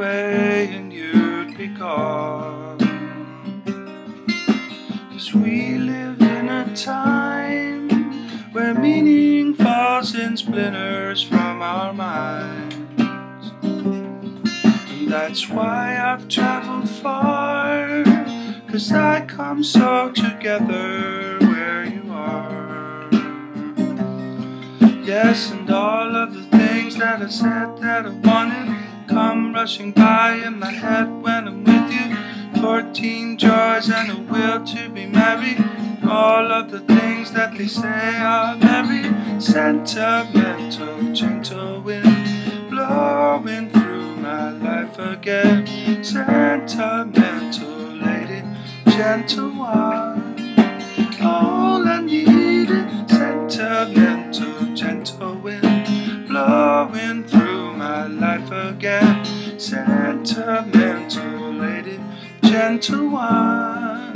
away and you'd be gone. Cause we live in a time where meaning falls in splinters from our minds. And that's why I've traveled far, cause I come so together where you are. Yes, and all of the things that I said that I wanted come rushing by in my head when I'm with you. Fourteen joys and a will to be married. All of the things that they say are very sentimental. Gentle wind blowing through my life again. Sentimental lady, gentle one. Again. Sentimental lady, gentle one.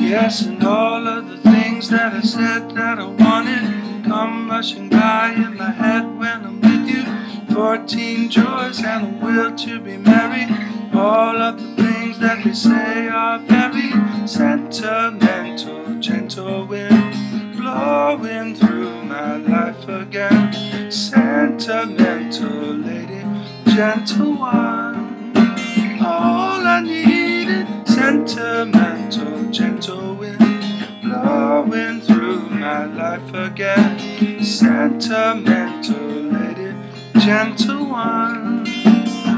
Yes, and all of the things that I said that I wanted come rushing by in my head when. Fourteen joys and a will to be merry. All of the things that they say are very sentimental. Gentle wind blowing through my life again. Sentimental lady, gentle one. All I needed, sentimental, gentle wind blowing through my life again. Sentimental gentle one.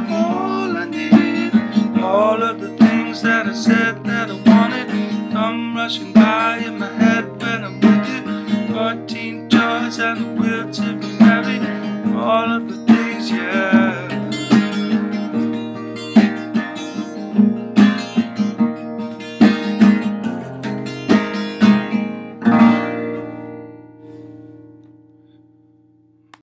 All I needed, all of the things that I said that I wanted, come rushing by in my head when I'm with you. Fourteen joys and a will to be.